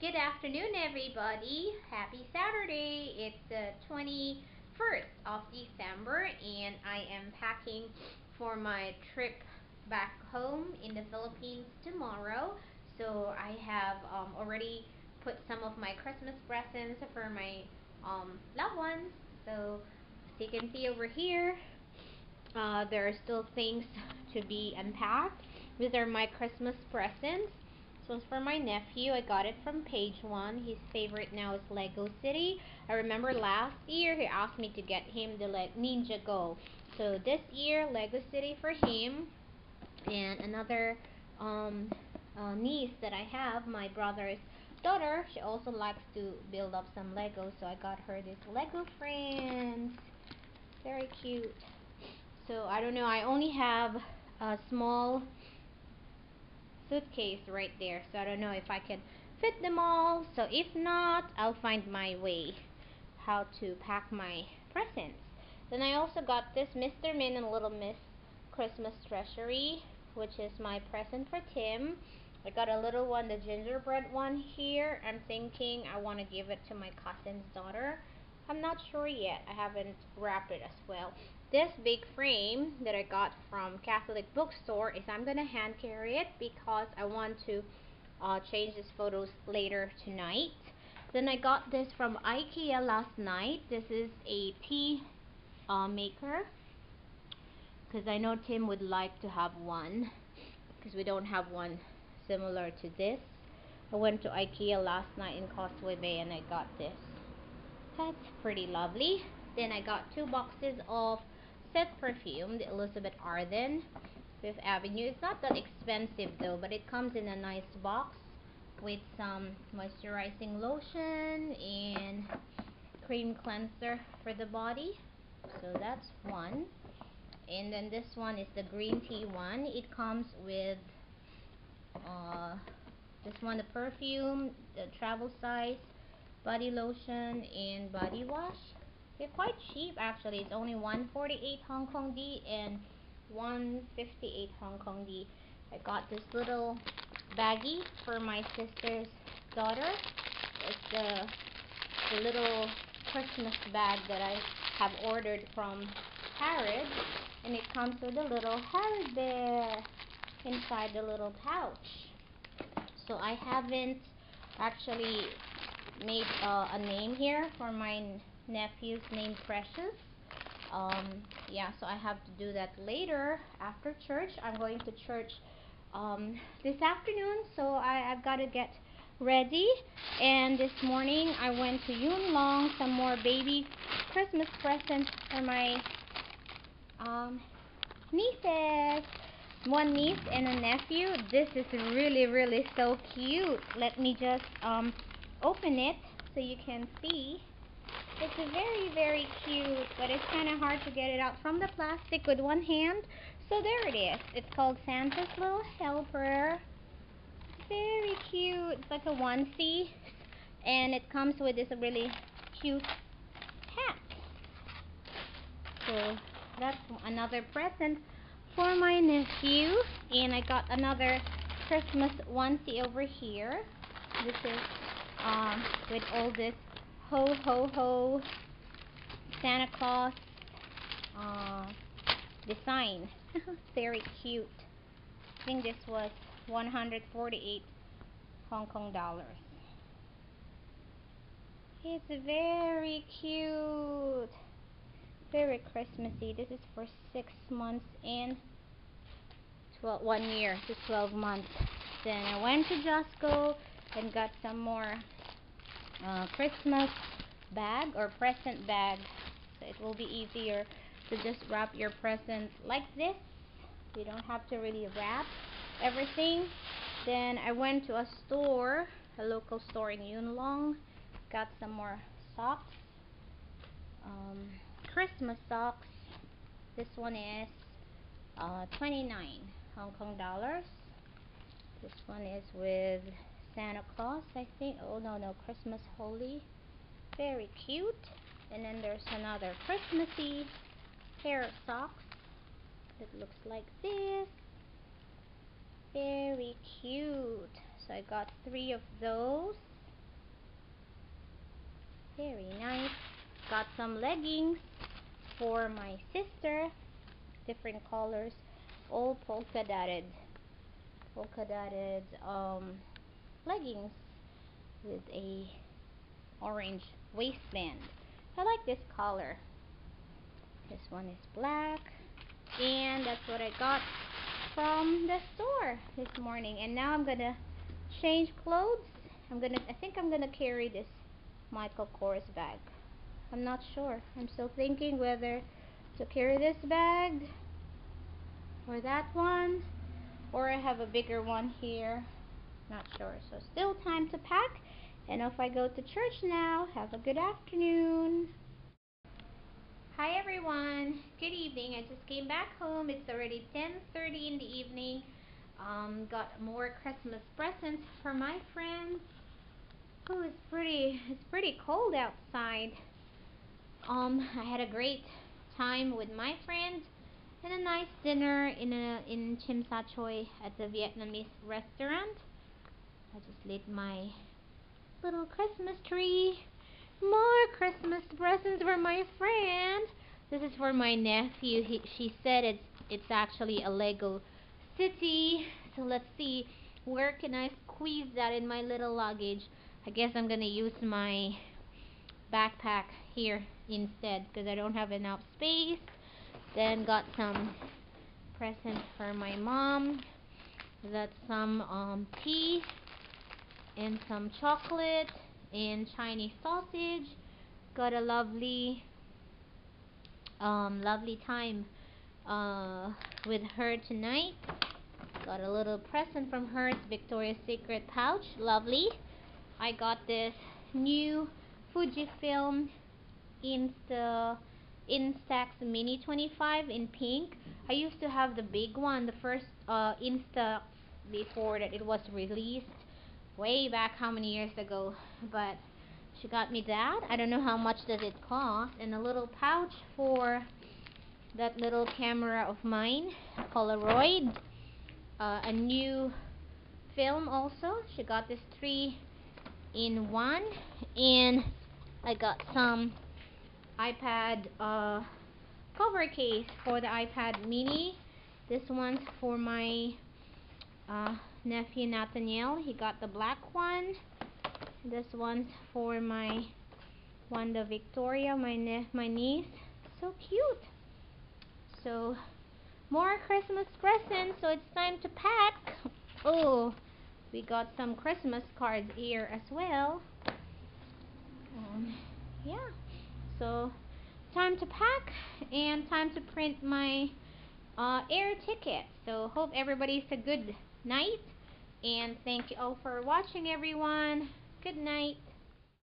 Good afternoon, everybody. Happy Saturday. It's the 21st of December, and I am packing for my trip back home in the Philippines tomorrow. So I have um, already put some of my Christmas presents for my um, loved ones. So as you can see over here, uh, there are still things to be unpacked. These are my Christmas presents. This one's for my nephew. I got it from page one. His favorite now is Lego City. I remember last year he asked me to get him the Ninjago. So this year Lego City for him. And another um, uh, niece that I have, my brother's daughter, she also likes to build up some Lego. So I got her this Lego Friends. Very cute. So I don't know. I only have a small suitcase right there. So I don't know if I can fit them all. So if not, I'll find my way how to pack my presents. Then I also got this Mr. Men and Little Miss Christmas Treasury, which is my present for Tim. I got a little one, the gingerbread one here. I'm thinking I want to give it to my cousin's daughter. I'm not sure yet. I haven't wrapped it as well. This big frame that I got from Catholic Bookstore is I'm to hand carry it because I want to uh, change these photos later tonight. Then I got this from Ikea last night. This is a tea uh, maker because I know Tim would like to have one because we don't have one similar to this. I went to Ikea last night in Causeway Bay and I got this. That's pretty lovely. Then I got two boxes of Set Perfume, the Elizabeth Arden Fifth Avenue. It's not that expensive though, but it comes in a nice box with some moisturizing lotion and cream cleanser for the body. So that's one. And then this one is the green tea one. It comes with uh, this one, the perfume, the travel size, body lotion and body wash. They're quite cheap actually. It's only 148 Hong Kong D and 158 Hong Kong D. I got this little baggie for my sister's daughter. It's the, the little Christmas bag that I have ordered from Harrods. And it comes with a little Harry bear inside the little pouch. So I haven't actually made uh, a name here for my nephew's name Precious. Um, yeah, so I have to do that later after church. I'm going to church um, this afternoon, so I, I've got to get ready. And this morning I went to Yuen Long, some more baby Christmas presents for my um, nieces. One niece and a nephew. This is really, really so cute. Let me just um, open it so you can see. It's very, very cute, but it's kind of hard to get it out from the plastic with one hand. So there it is. It's called Santa's Little Helper. Very cute. It's like a onesie. And it comes with this really cute hat. So that's another present for my nephew. And I got another Christmas onesie over here. This is um, with all this ho ho ho Santa Claus uh, design. Very cute. I think this was 148 Hong Kong dollars. It's very cute. Very Christmassy. This is for six months and 12, one year to 12 months. Then I went to Jusco and got some more Christmas bag or present bag. So it will be easier to just wrap your present like this. You don't have to really wrap everything. Then I went to a store a local store in Yuen Long got some more socks um, Christmas socks. This one is uh, 29 Hong Kong dollars. This one is with Santa Claus, I think. Oh, no, no, Christmas Holy. Very cute. And then there's another Christmassy pair of socks that looks like this. Very cute. So I got three of those. Very nice. Got some leggings for my sister. Different colors. All polka dotted. Polka dotted um, leggings with a orange waistband. I like this color. This one is black. And that's what I got from the store this morning. And now I'm gonna change clothes. I'm gonna I think I'm gonna carry this Michael Kors bag. I'm not sure. I'm still thinking whether to carry this bag or that one or I have a bigger one here. Not sure. So still time to pack and if I go to church now, have a good afternoon. Hi everyone. Good evening. I just came back home. It's already 10:30 in the evening. Um, got more Christmas presents for my friends. Oh, it's pretty. It's pretty cold outside. Um, I had a great time with my friends and a nice dinner in a in Tsim Sha Tsui at the Vietnamese restaurant. I just lit my little Christmas tree. More Christmas presents for my friend. This is for my nephew. He, she said it's it's actually a Lego city. So let's see where can I squeeze that in my little luggage. I guess I'm gonna use my backpack here instead because I don't have enough space. Then got some presents for my mom. That's some um, tea and some chocolate and Chinese sausage. Got a lovely, um, lovely time uh, with her tonight. Got a little present from her. It's Victoria's Secret pouch. Lovely. I got this new Fujifilm Insta Instax Mini 25 in pink. I used to have the big one, the first uh, Instax before that it was released way back how many years ago but she got me that. I don't know how much does it cost and a little pouch for that little camera of mine Polaroid uh, a new film also. She got this three in one and I got some iPad uh, cover case for the iPad mini. This one's for my uh, nephew Nathaniel. He got the black one. This one's for my Wanda Victoria, my ne my niece. So cute. So more Christmas presents. So it's time to pack. Oh, we got some Christmas cards here as well. Um, yeah. So time to pack and time to print my uh, air ticket. So hope everybody's a good night. And thank you all for watching, everyone. Good night.